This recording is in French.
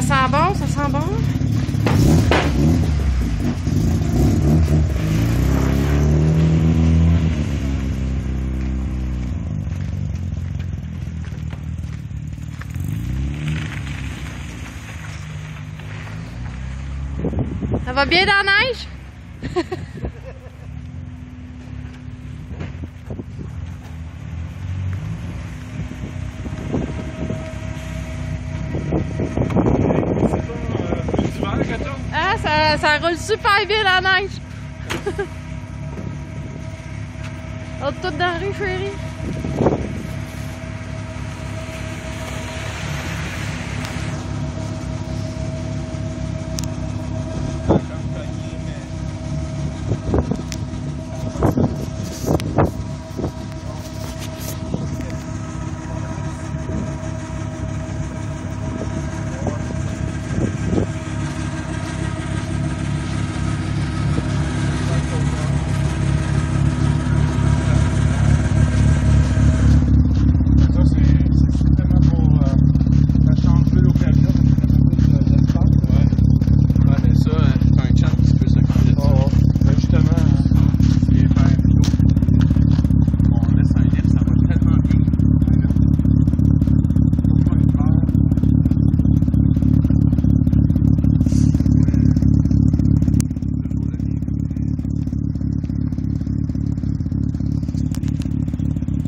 Ça sent bon, ça sent bon? Ça va bien dans la neige? ah, ça, ça roule super bien la neige. On est tous dans la rue, chérie.